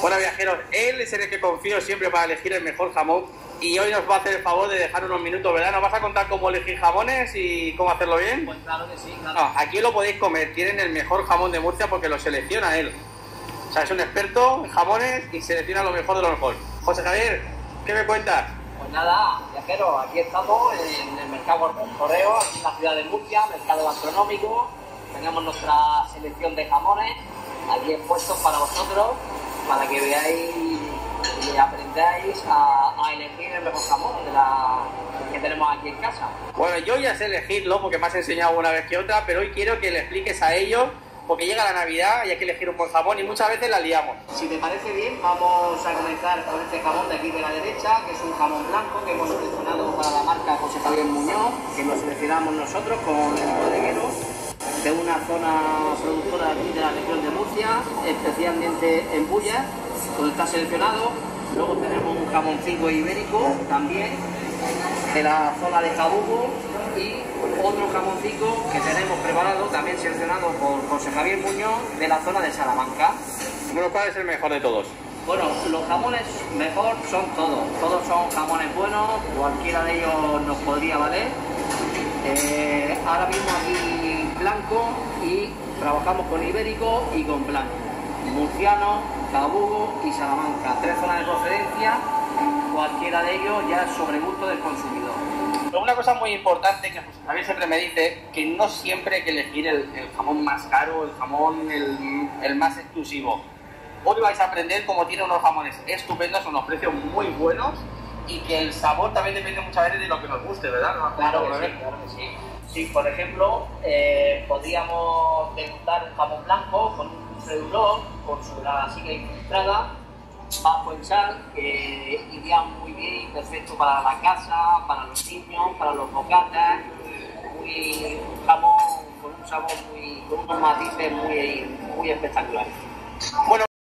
Bueno, viajeros, él es en el que confío siempre para elegir el mejor jamón y hoy nos va a hacer el favor de dejar unos minutos, ¿verdad? ¿Nos vas a contar cómo elegir jamones y cómo hacerlo bien? Pues claro que sí, claro. No, aquí lo podéis comer, tienen el mejor jamón de Murcia porque lo selecciona él. O sea, es un experto en jamones y selecciona lo mejor de lo mejor. José Javier, ¿qué me cuentas? Pues nada, viajeros, aquí estamos en el mercado Correo, aquí en la ciudad de Murcia, mercado gastronómico. Tenemos nuestra selección de jamones aquí expuestos para vosotros, para que veáis y aprendáis a, a elegir el mejor jamón de la, que tenemos aquí en casa. Bueno, yo ya sé elegirlo porque me has enseñado una vez que otra, pero hoy quiero que le expliques a ellos porque llega la Navidad y hay que elegir un buen jamón y muchas veces la liamos. Si te parece bien, vamos a comenzar con este jamón de aquí de la derecha, que es un jamón blanco que hemos seleccionado para la marca José Javier Muñoz, que lo seleccionamos nosotros con el bodeguero de una zona productora aquí de la región de Murcia, especialmente en Bulla, donde está seleccionado. Luego tenemos un jamoncito ibérico también de la zona de Jabugo y otro jamoncito que tenemos preparado, también seleccionado por José Javier Muñoz, de la zona de Salamanca. Bueno, ¿cuál es el mejor de todos? Bueno, los jamones mejor son todos, todos son jamones buenos, cualquiera de ellos nos podría valer. Eh, ahora mismo aquí blanco y trabajamos con ibérico y con blanco. Murciano, Jabugo y Salamanca, tres zonas de procedencia, cualquiera de ellos ya es sobre gusto del consumidor. Pero una cosa muy importante que Javier siempre me dice, que no siempre hay que elegir el, el jamón más caro, el jamón el, el, más exclusivo. Hoy vais a aprender cómo tiene unos jamones estupendos, unos precios muy buenos y que el sabor también depende muchas veces de lo que nos guste, ¿verdad? ¿No? Claro, que sí, claro que sí. Sí, por ejemplo, eh, podríamos degustar un jamón blanco con un freulón, con su grasica infiltrada, bajo en sal, que iría muy bien y perfecto para la casa, para los niños, para los bocatas, muy, un jamón con un sabor muy, con unos matices muy, muy espectaculares. Bueno,